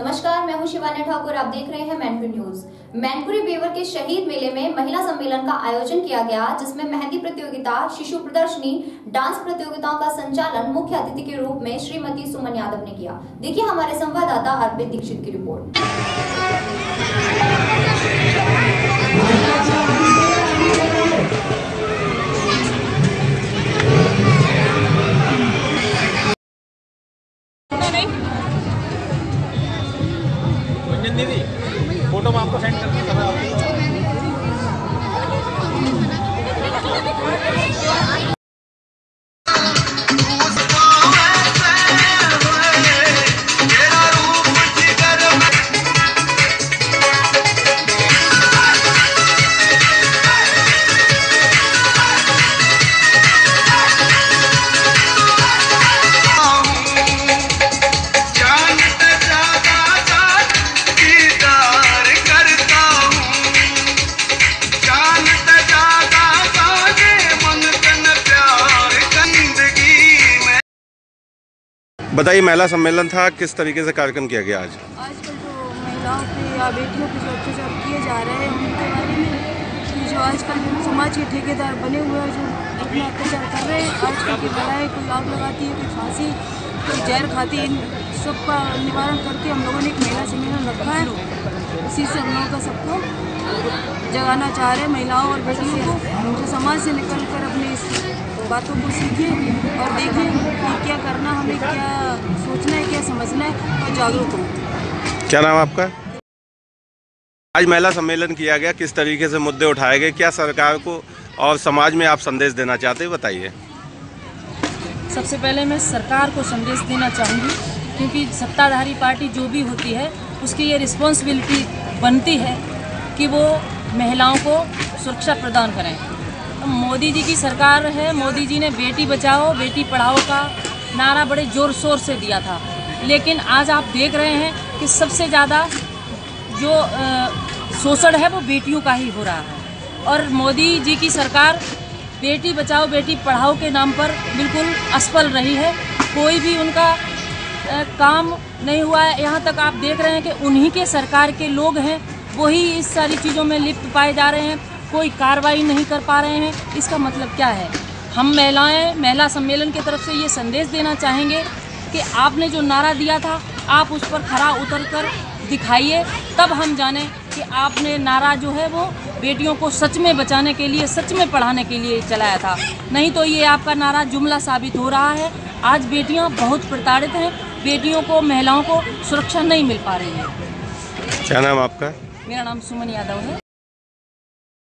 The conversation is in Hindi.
नमस्कार, मैं हूँ शिवानी ठाकुर, आप देख रहे हैं मैनपुरी न्यूज़। मैनपुरी बेवर के शहीद मेले में महिला सम्मेलन का आयोजन किया गया, जिसमें मेहंदी प्रतियोगिता, शिशु प्रदर्शनी, डांस प्रतियोगिताओं का संचालन मुख्य अतिथि के रूप में श्रीमती सुमन यादव ने किया। देखिए हमारे संवाददाता अर्पित दीक्षित की रिपोर्ट। फ़ोटो मैं आपको सेंड करती हूँ बताइए, महिला सम्मेलन था, किस तरीके से कार्यक्रम किया गया आज? आजकल जो महिलाओं पे या बेटियों पे जो अत्याचार किए जा रहे हैं, उनके बारे में जो आजकल समाज के ठेकेदार बने हुए हैं, जो इतना अत्याचार कर रहे हैं, आजकल की लड़ाई, कोई आग लगाती है, कोई फांसी कोई जहर खाती इन सब का निवारण करके हम लोगों ने एक महिला सम्मेलन रखा है। इसी से हम लोगों का सबको जगाना चाह रहे हैं, महिलाओं और बेटियों को, जो समाज से निकल अपने बातों को सीखें और देखें कि क्या करना हमें क्या सोचना है क्या समझना है और जागरूक हों। क्या नाम आपका? आज महिला सम्मेलन किया गया किस तरीके से मुद्दे उठाए गए क्या सरकार को और समाज में आप संदेश देना चाहते हैं बताइए। सबसे पहले मैं सरकार को संदेश देना चाहूँगी क्योंकि सत्ताधारी पार्टी जो भी होती है उसकी ये रिस्पॉन्सिबिलिटी बनती है कि वो महिलाओं को सुरक्षा प्रदान करें। मोदी जी की सरकार है। मोदी जी ने बेटी बचाओ, बेटी पढ़ाओ का नारा बड़े ज़ोर शोर से दिया था। लेकिन आज आप देख रहे हैं कि सबसे ज़्यादा जो शोषण है वो बेटियों का ही हो रहा है। और मोदी जी की सरकार बेटी बचाओ, बेटी पढ़ाओ के नाम पर बिल्कुल असफल रही है। कोई भी उनका काम नहीं हुआ है। यहाँ तक आप देख रहे हैं कि उन्हीं के सरकार के लोग हैं। वही इस सारी चीज़ों में लिप्त पाए जा रहे हैं। कोई कार्रवाई नहीं कर पा रहे हैं। इसका मतलब क्या है? हम महिलाएँ महिला सम्मेलन की तरफ़ से ये संदेश देना चाहेंगे कि आपने जो नारा दिया था आप उस पर खरा उतर कर दिखाइए। तब हम जाने कि आपने नारा जो है वो बेटियों को सच में बचाने के लिए सच में पढ़ाने के लिए चलाया था। नहीं तो ये आपका नारा जुमला साबित हो रहा है। आज बेटियाँ बहुत प्रताड़ित हैं। बेटियों को महिलाओं को सुरक्षा नहीं मिल पा रही है। क्या नाम आपका? मेरा नाम सुमन यादव है।